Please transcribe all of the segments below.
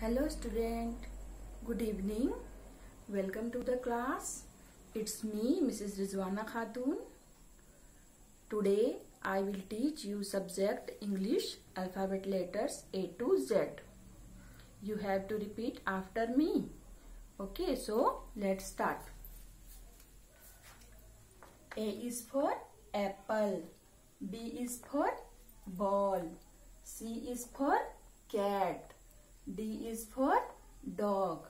Hello student, good evening. Welcome to the class. It's me Mrs. Rizwana Khatoon. Today I will teach you subject English alphabet letters A to Z. You have to repeat after me. Okay, so let's start. A is for apple. B is for ball. C is for cat. D is for dog.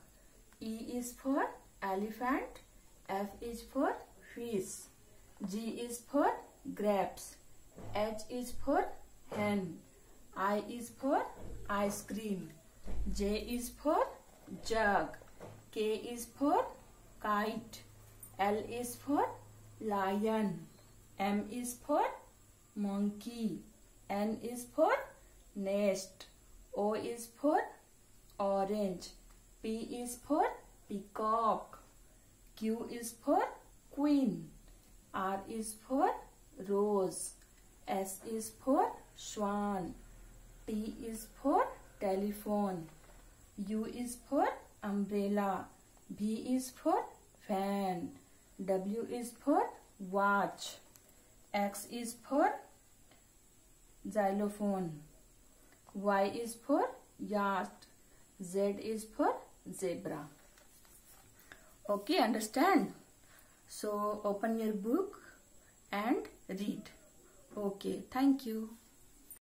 E is for elephant. F is for fish. G is for grapes. H is for hen. I is for ice cream. J is for jug. K is for kite. L is for lion. M is for monkey. N is for nest. O is for orange. P is for peacock. Q is for queen. R is for rose. S is for swan. T is for telephone. U is for umbrella. V is for fan. W is for watch. X is for xylophone. Y is for yacht. Z is for zebra. Okay, understand? So, open your book and read. Okay, thank you.